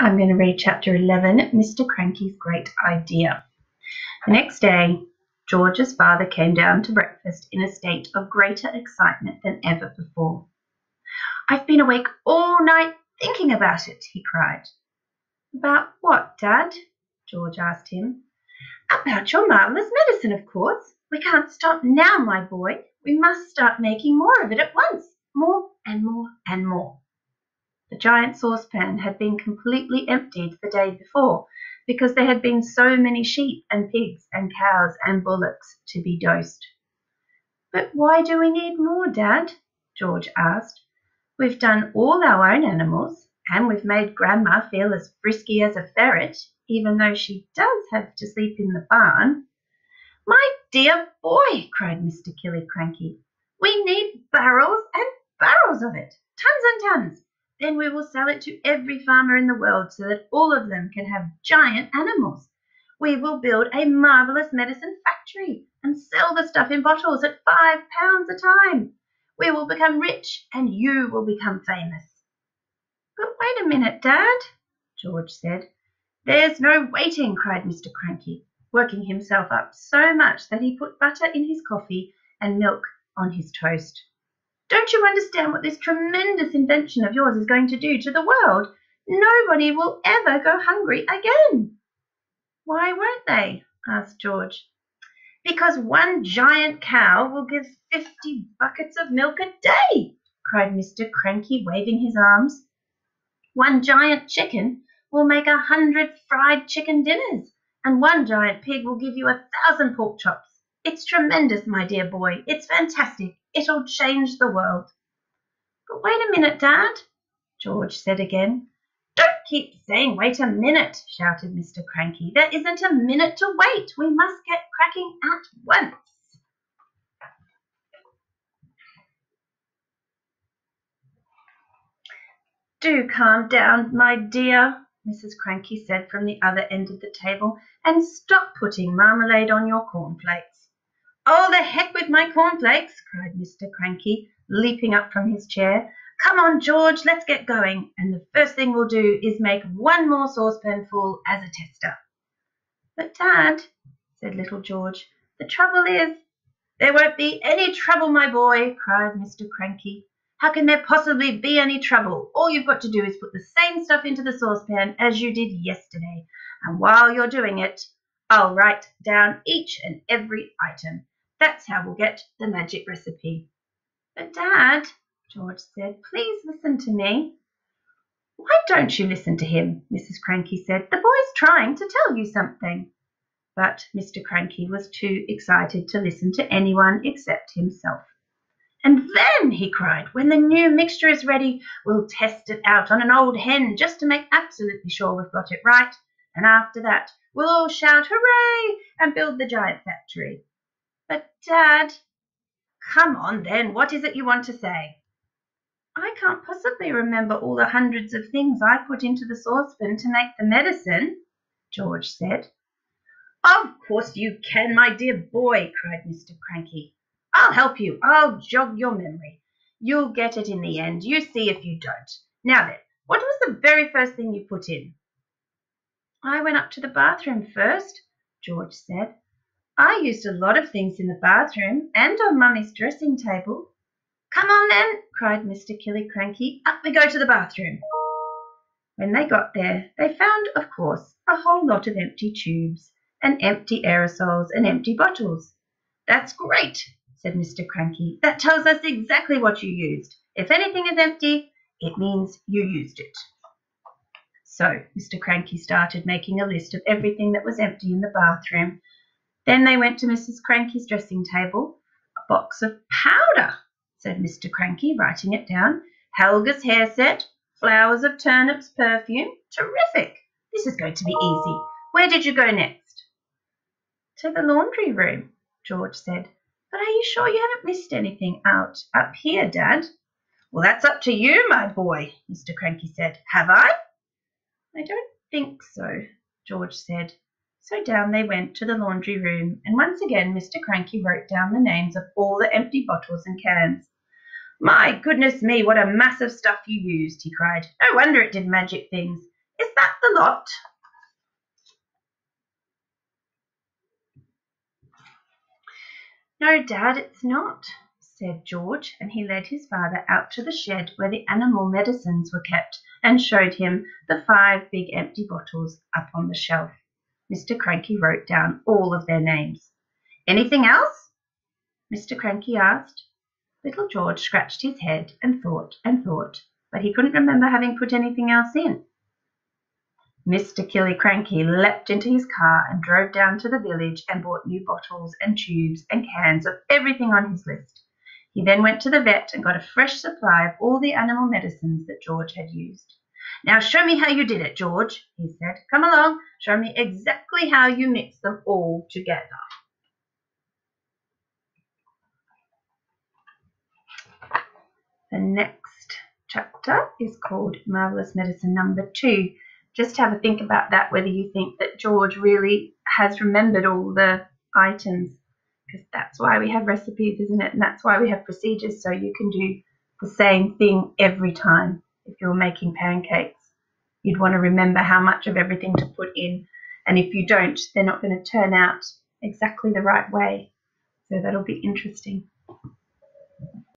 I'm going to read chapter 11, Mr. Kranky's Great Idea. The next day, George's father came down to breakfast in a state of greater excitement than ever before. I've been awake all night thinking about it, he cried. About what, Dad? George asked him. About your marvellous medicine, of course. We can't stop now, my boy. We must start making more of it at once. More and more and more. The giant saucepan had been completely emptied the day before, because there had been so many sheep and pigs and cows and bullocks to be dosed. But why do we need more, Dad? George asked. We've done all our own animals, and we've made Grandma feel as frisky as a ferret, even though she does have to sleep in the barn. My dear boy, cried Mr. Killy Kranky, we need barrels and barrels of it, tons and tons. Then we will sell it to every farmer in the world so that all of them can have giant animals. We will build a marvellous medicine factory and sell the stuff in bottles at five pounds a time. We will become rich and you will become famous. But wait a minute, Dad, George said. There's no waiting, cried Mr. Kranky, working himself up so much that he put butter in his coffee and milk on his toast. Don't you understand what this tremendous invention of yours is going to do to the world? Nobody will ever go hungry again. Why won't they? asked George. Because one giant cow will give fifty buckets of milk a day, cried Mr. Kranky, waving his arms. One giant chicken will make a hundred fried chicken dinners, and one giant pig will give you a thousand pork chops. It's tremendous, my dear boy. It's fantastic. It'll change the world. But wait a minute, Dad, George said again. Don't keep saying wait a minute, shouted Mr. Kranky. There isn't a minute to wait. We must get cracking at once. Do calm down, my dear, Mrs. Kranky said from the other end of the table, and stop putting marmalade on your cornflakes. Oh, the heck with my cornflakes, cried Mr. Kranky, leaping up from his chair. Come on, George, let's get going, and the first thing we'll do is make one more saucepanful as a tester. But, Dad, said little George, the trouble is there won't be any trouble, my boy, cried Mr. Kranky. How can there possibly be any trouble? All you've got to do is put the same stuff into the saucepan as you did yesterday, and while you're doing it, I'll write down each and every item. That's how we'll get the magic recipe. But, Dad, George said, please listen to me. Why don't you listen to him? Mrs. Kranky said. The boy's trying to tell you something. But Mr. Kranky was too excited to listen to anyone except himself. And then, he cried, when the new mixture is ready, we'll test it out on an old hen just to make absolutely sure we've got it right. And after that, we'll all shout hooray and build the giant factory. But, Dad, come on then, what is it you want to say? I can't possibly remember all the hundreds of things I put into the saucepan to make the medicine, George said. Of course you can, my dear boy, cried Mr. Kranky. I'll help you. I'll jog your memory. You'll get it in the end. You see if you don't. Now then, what was the very first thing you put in? I went up to the bathroom first, George said. I used a lot of things in the bathroom and on Mummy's dressing table. Come on then, cried Mr. Killy Kranky. Up we go to the bathroom. When they got there, they found, of course, a whole lot of empty tubes and empty aerosols and empty bottles. That's great, said Mr. Kranky. That tells us exactly what you used. If anything is empty, it means you used it. So Mr. Kranky started making a list of everything that was empty in the bathroom then they went to Mrs. Kranky's dressing table. A box of powder, said Mr. Kranky, writing it down. Helga's hair set, flowers of turnips perfume. Terrific! This is going to be easy. Where did you go next? To the laundry room, George said. But are you sure you haven't missed anything out up here, Dad? Well, that's up to you, my boy, Mr. Kranky said. Have I? I don't think so, George said. So down they went to the laundry room, and once again Mr. Kranky wrote down the names of all the empty bottles and cans. My goodness me, what a mass of stuff you used, he cried. No wonder it did magic things. Is that the lot? No, Dad, it's not, said George, and he led his father out to the shed where the animal medicines were kept and showed him the five big empty bottles up on the shelf. Mr. Kranky wrote down all of their names. Anything else? Mr. Kranky asked. Little George scratched his head and thought and thought, but he couldn't remember having put anything else in. Mr. Killy Kranky leapt into his car and drove down to the village and bought new bottles and tubes and cans of everything on his list. He then went to the vet and got a fresh supply of all the animal medicines that George had used. Now show me how you did it, George, he said. Come along, show me exactly how you mixed them all together. The next chapter is called Marvelous Medicine Number Two just have a think about that, whether you think that George really has remembered all the items, because that's why we have recipes, isn't it? And that's why we have procedures, so you can do the same thing every time. If you're making pancakes, you'd want to remember how much of everything to put in, and if you don't, they're not going to turn out exactly the right way. So that'll be interesting.